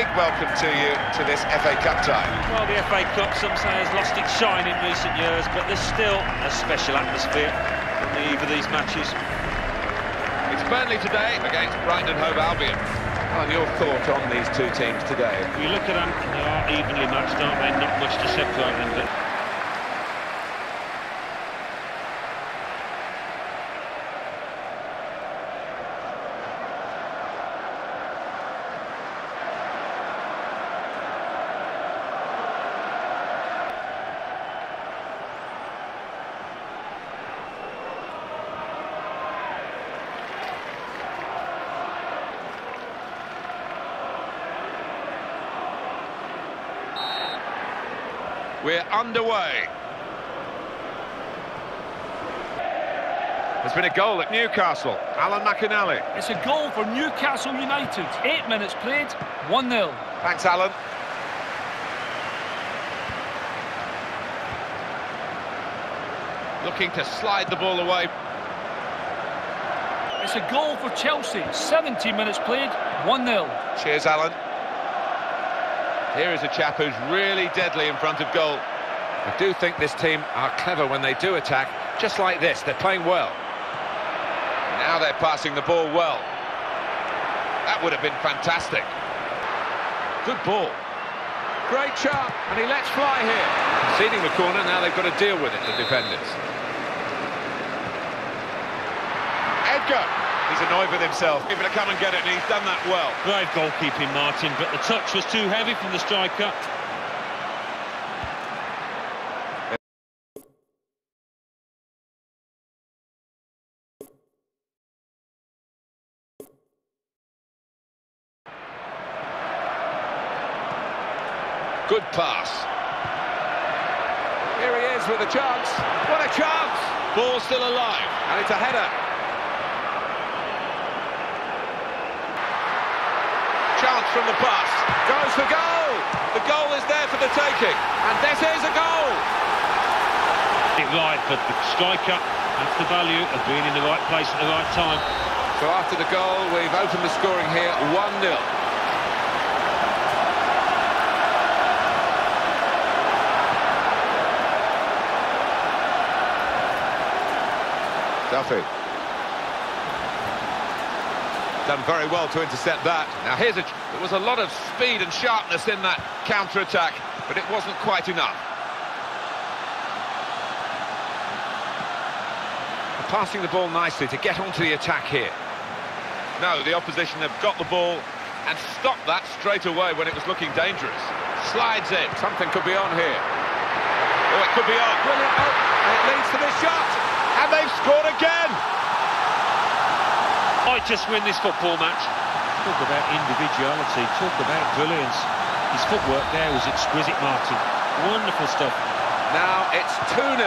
big welcome to you to this FA Cup tie. Well, the FA Cup, some say, has lost its shine in recent years, but there's still a special atmosphere on the eve of these matches. It's Burnley today against Brighton and Hove Albion. On your thought on these two teams today? You look at them, they are evenly matched, aren't they? Not much to separate them, but We're underway. There's been a goal at Newcastle. Alan McInally. It's a goal for Newcastle United. Eight minutes played, 1-0. Thanks, Alan. Looking to slide the ball away. It's a goal for Chelsea. 70 minutes played, 1-0. Cheers, Alan. Here is a chap who's really deadly in front of goal. I do think this team are clever when they do attack, just like this. They're playing well. Now they're passing the ball well. That would have been fantastic. Good ball. Great chance, and he lets fly here. Ceding the corner, now they've got to deal with it, the defenders. Edgar. He's annoyed with himself. Able to come and get it, and he's done that well. great goalkeeping, Martin, but the touch was too heavy from the striker. Pass. Here he is with a chance. What a chance! Ball still alive, and it's a header. Chance from the pass. Goes for goal. The goal is there for the taking, and this is a goal. It right, but the striker, that's the value of being in the right place at the right time. So after the goal, we've opened the scoring here 1-0. Duffy. Done very well to intercept that. Now here's a... There was a lot of speed and sharpness in that counter-attack, but it wasn't quite enough. Passing the ball nicely to get onto the attack here. No, the opposition have got the ball and stopped that straight away when it was looking dangerous. Slides in. Something could be on here. Oh, it could be on. Brilliant. Oh, and it leads to this shot. And scored again. Might just win this football match. Talk about individuality, talk about brilliance. His footwork there was exquisite, Martin. Wonderful stuff. Now it's 2-0.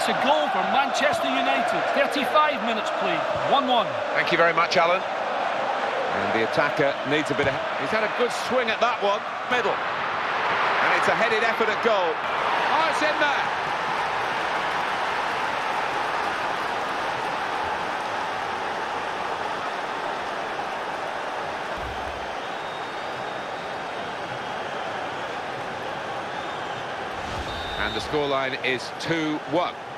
It's a goal for Manchester United. 35 minutes played, 1-1. Thank you very much, Alan. And the attacker needs a bit of... He's had a good swing at that one. Middle. And it's a headed effort at goal. It's in there. And the scoreline is 2-1.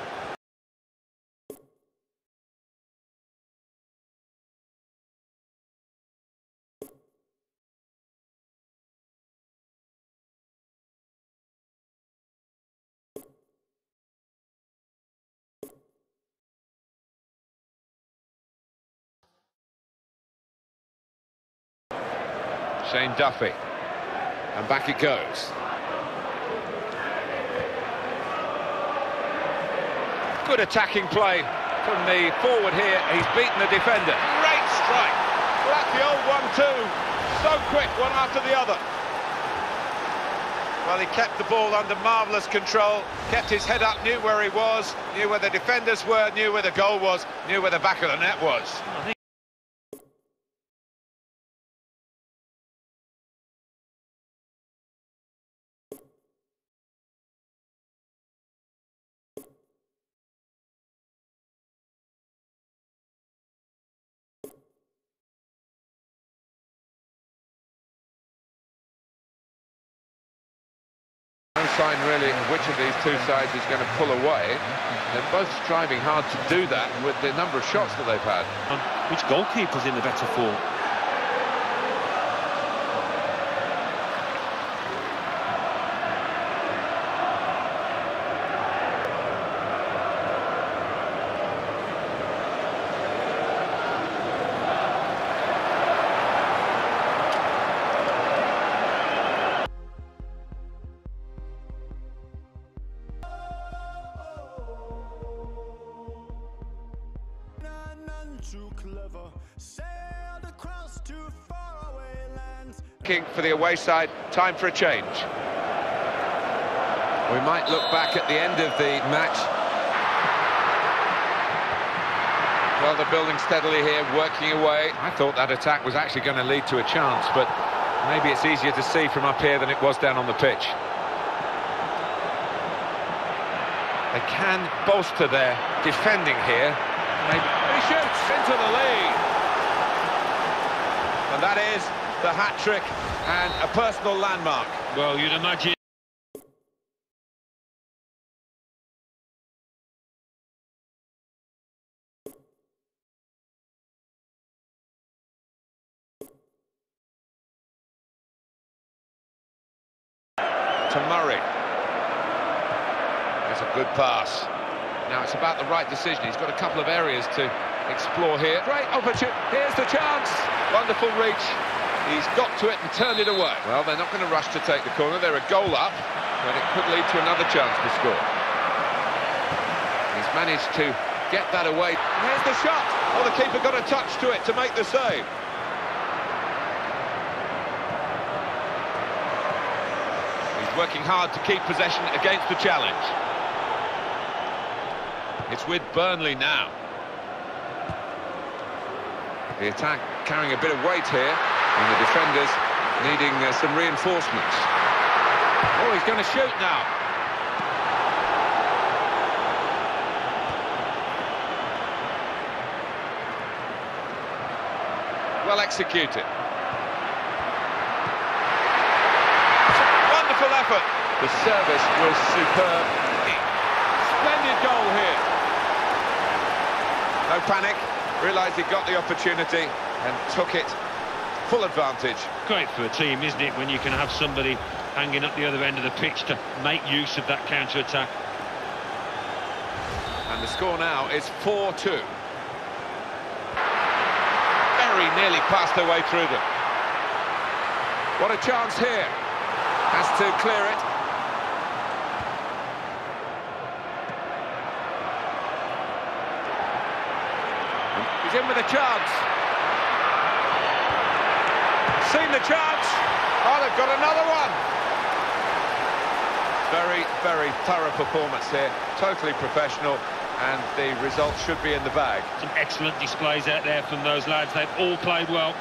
Duffy. And back it goes. Good attacking play from the forward here. He's beaten the defender. Great strike. That's the old one-two. So quick, one after the other. Well, he kept the ball under marvellous control, kept his head up, knew where he was, knew where the defenders were, knew where the goal was, knew where the back of the net was. No sign really which of these two sides is going to pull away. They're both striving hard to do that with the number of shots that they've had. Um, which goalkeeper's in the better form? King for the away side, time for a change. We might look back at the end of the match. Well, they're building steadily here, working away. I thought that attack was actually going to lead to a chance, but maybe it's easier to see from up here than it was down on the pitch. They can bolster their defending here. Maybe into the lead. And that is the hat-trick and a personal landmark. Well, you'd imagine. to Murray. That's a good pass. Now it's about the right decision. He's got a couple of areas to explore here. Great opportunity. Here's the chance. Wonderful reach. He's got to it and turned it away. Well, they're not going to rush to take the corner. They're a goal up, but it could lead to another chance to score. He's managed to get that away. Here's the shot. Oh, the keeper got a touch to it to make the save. He's working hard to keep possession against the challenge. It's with Burnley now. The attack carrying a bit of weight here, and the defenders needing uh, some reinforcements. Oh, he's going to shoot now. Well executed. Wonderful effort. The service was superb. Splendid goal here. No panic. Realised he got the opportunity and took it full advantage. Great for a team, isn't it, when you can have somebody hanging up the other end of the pitch to make use of that counter-attack. And the score now is 4-2. Very nearly passed their way through them. What a chance here. Has to clear it. He's in with a chance. Seen the chance. Oh, they've got another one. Very, very thorough performance here. Totally professional. And the result should be in the bag. Some excellent displays out there from those lads. They've all played well.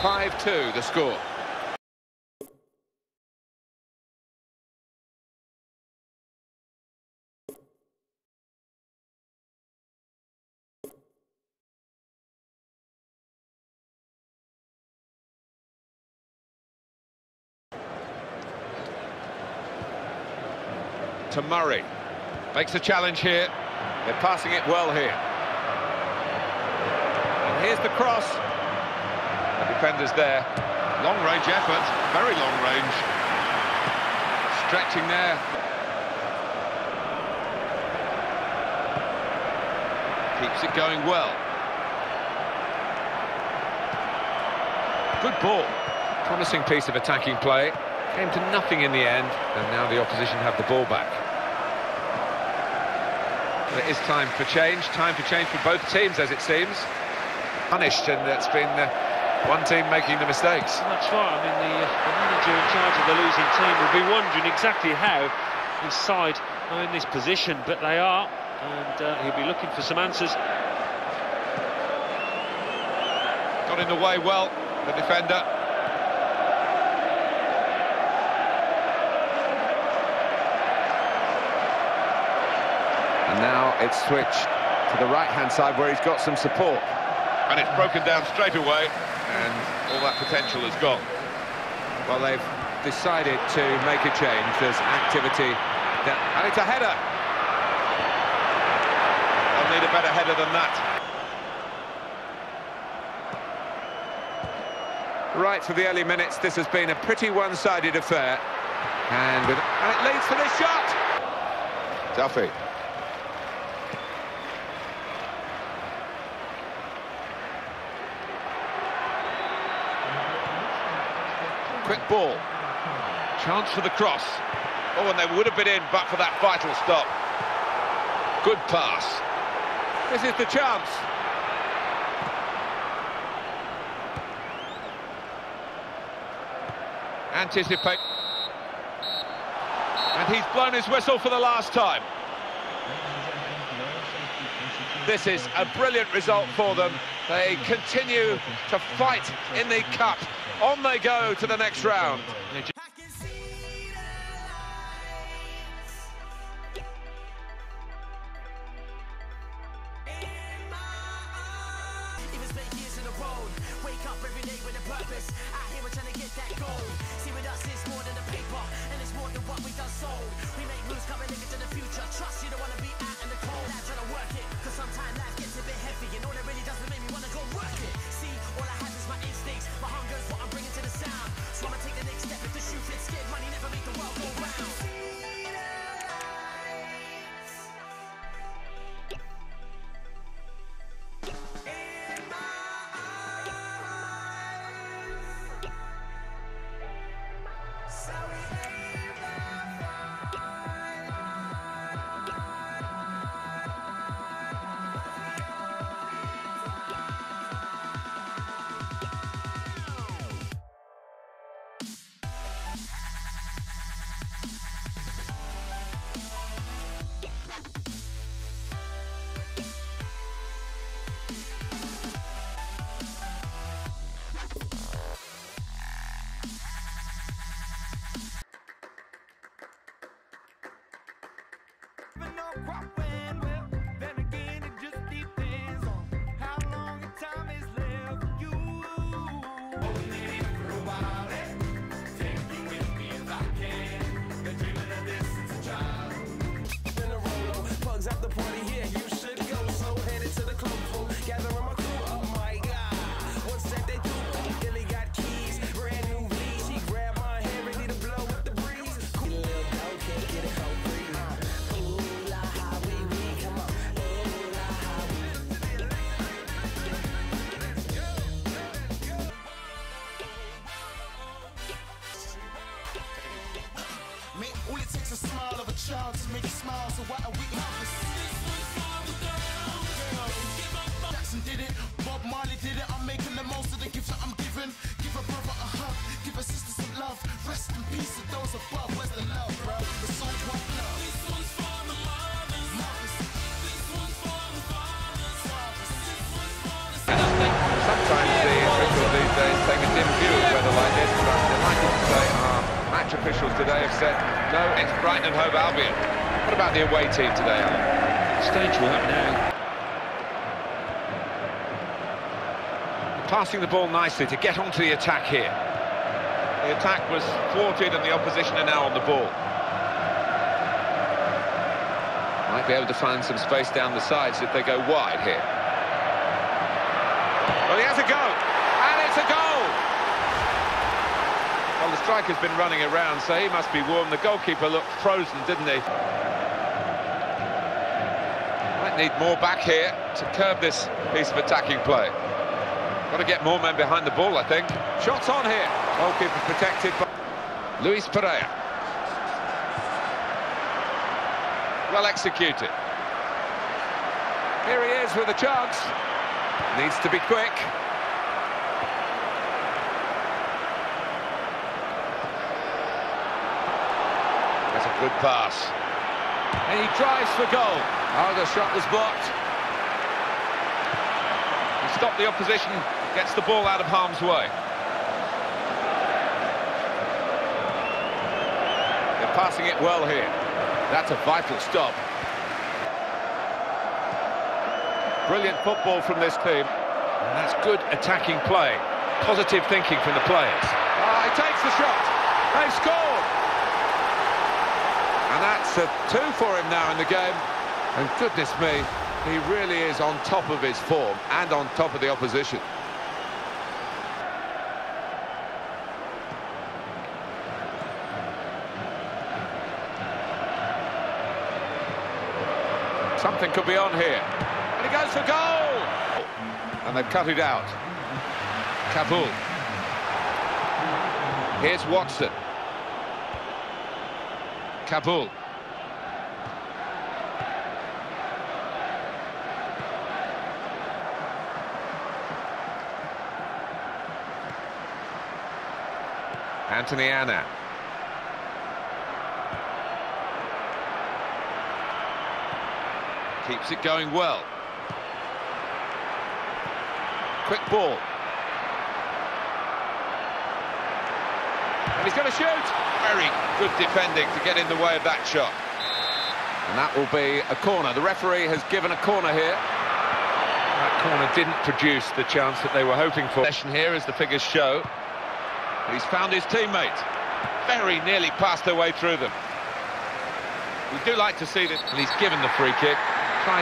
5-2 the score. To Murray. Makes a challenge here. They're passing it well here. And here's the cross. The defender's there. Long range effort, very long range. Stretching there. Keeps it going well. Good ball. Promising piece of attacking play. Came to nothing in the end, and now the opposition have the ball back. But it is time for change, time for change for both teams, as it seems. Punished, and that's been uh, one team making the mistakes. That's right. I mean, the, uh, the manager in charge of the losing team will be wondering exactly how his side are in this position, but they are, and uh, he'll be looking for some answers. Got in the way well, the defender. And now it's switched to the right-hand side where he's got some support. And it's broken down straight away, and all that potential has gone. Well, they've decided to make a change. There's activity, and it's a header. They'll need a better header than that. Right for the early minutes, this has been a pretty one-sided affair. And, with, and it leads to this shot! Duffy. Quick ball. Chance for the cross. Oh, and they would have been in but for that vital stop. Good pass. This is the chance. Anticipate. And he's blown his whistle for the last time. This is a brilliant result for them. They continue to fight in the cup. On they go to the next round. A child to make you smile. So why are we helpless? Jackson did it, Bob Marley did it. I'm making the most of the gifts that I'm given. Give a brother a hug, give a sister some love. Rest in peace to those above. Where's the love, bro? The song one love. This one's for the mothers. This one's for the fathers. Sometimes the officials these days take a dim view of weather like this, but delighted to say our match officials today have said, no, it's Brighton and Hove Albion. What about the away team today, Alan? Stage work now. Passing the ball nicely to get onto the attack here. The attack was thwarted and the opposition are now on the ball. Might be able to find some space down the sides if they go wide here. Well, he has a go, and it's a goal! Well, the striker's been running around, so he must be warm. The goalkeeper looked frozen, didn't he? Might need more back here to curb this piece of attacking play. Got to get more men behind the ball, I think. Shots on here. Goalkeeper protected by Luis Pereira. Well executed. Here he is with a chance. Needs to be quick. Good pass. And he drives for goal. Oh, the shot was blocked. He stopped the opposition, gets the ball out of harm's way. They're passing it well here. That's a vital stop. Brilliant football from this team. And that's good attacking play. Positive thinking from the players. Oh, he takes the shot. They've scored. And that's a two for him now in the game. And goodness me, he really is on top of his form and on top of the opposition. Something could be on here. And he goes for goal! And they've cut it out. Kaboul. Here's Watson. Kaboul. Anthony Anna. Keeps it going well. Quick ball. And he's going to shoot. Very good defending to get in the way of that shot. And that will be a corner. The referee has given a corner here. That corner didn't produce the chance that they were hoping for. Session here as the figures show. He's found his teammate. Very nearly passed their way through them. We do like to see this. And he's given the free kick. Try.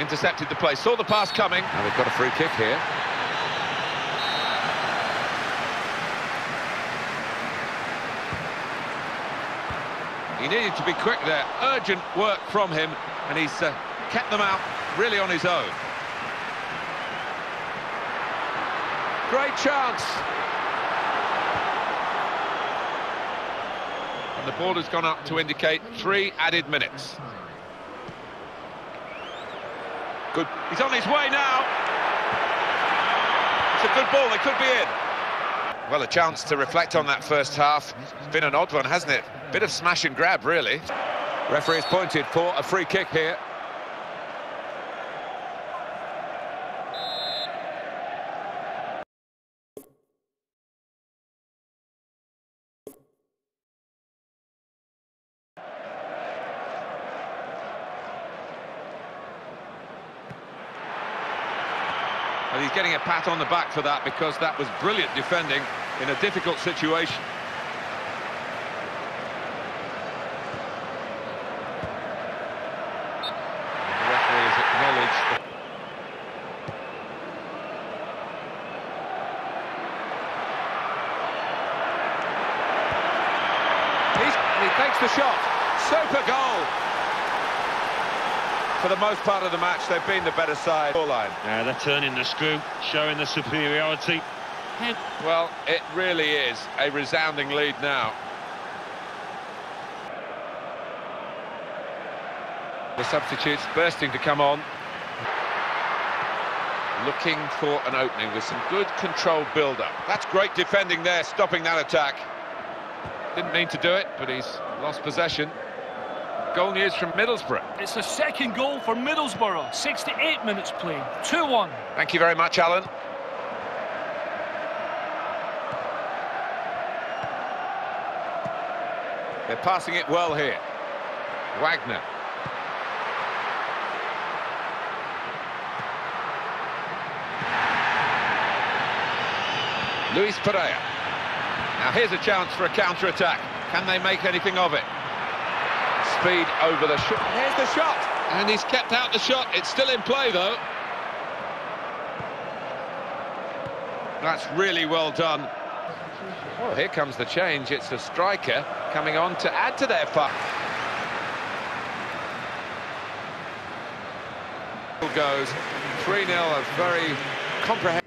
Intercepted the play. Saw the pass coming. Now they've got a free kick here. He needed to be quick there. Urgent work from him, and he's uh, kept them out really on his own. Great chance. And the ball has gone up to indicate three added minutes. Good. He's on his way now. It's a good ball. They could be in. Well, a chance to reflect on that first half. It's been an odd one, hasn't it? Bit of smash and grab, really. Referee has pointed for a free kick here. Pat on the back for that because that was brilliant defending in a difficult situation. He takes the shot. Super goal. For the most part of the match, they've been the better side. Line. Now they're turning the screw, showing the superiority. Well, it really is a resounding lead now. The substitutes bursting to come on. Looking for an opening with some good controlled build-up. That's great defending there, stopping that attack. Didn't mean to do it, but he's lost possession. Goal news from Middlesbrough. It's the second goal for Middlesbrough. 68 minutes played. 2-1. Thank you very much, Alan. They're passing it well here. Wagner. Luis Pereira. Now here's a chance for a counter-attack. Can they make anything of it? Speed over the shot. Here's the shot. And he's kept out the shot. It's still in play, though. That's really well done. Oh, here comes the change. It's a striker coming on to add to their fun. Goes 3-0, a very comprehensive